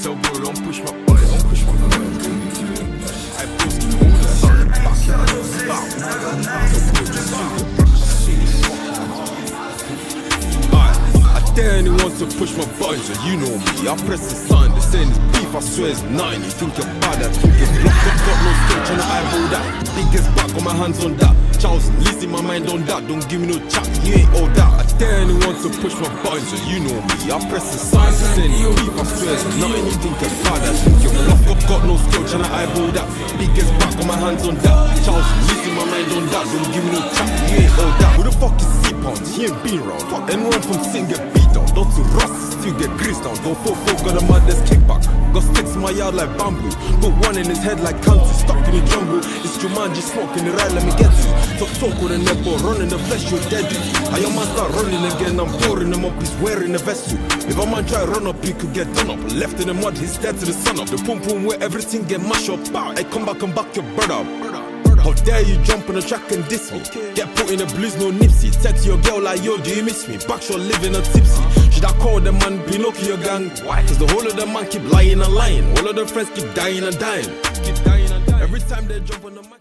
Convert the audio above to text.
Tell bro, don't push my boy, don't push my boy. I all the I dare anyone to push my buttons, you know me. I press the sign, they saying it's beef, I swear it's nine. You think about that, think it's blocked, I've got no stage, tryna eyeball that. Biggest back, got my hands on that. Charles, Lizzie, my mind on that. Don't give me no chat, you ain't all that. I dare anyone to push my buttons, and you know me. I press the sign, they saying it's beef, I swear it's nine. You think about that, you're bluff, I've got no skill, tryna eyeball that. Biggest back, got my hands on that. Charles, Lizzie, my mind on that. Don't give me no chat, you ain't all that. Who the fuck is C-Pound? He ain't been round. Fuck anyone from Sing get beat down. Don't to rust, still get greased down. Don't fall, fall, got a maddest kickback. Got sticks in my yard like bamboo. Put one in his head like country. Stuck in the jungle. It's Jumanji smoking the right, let me get you. Talk, talk with a nebo, running the flesh, you're dead. I your man start running again, I'm pouring him up, he's wearing a vest suit. If a man try run up, he could get done up. Left in the mud, he's dead to the sun up. The pum pum where everything get mashed up. I come back and back your brother. How dare you jump on the track and diss me? Get put in the blues, no nipsy. Text your girl like, yo, do you miss me? Backshot living a tipsy. Should I call the man Pinocchio gang? Why? Cause the whole of the man keep lying and lying. All of the friends keep dying and dying. Keep dying and dying. Every time they jump on the mic.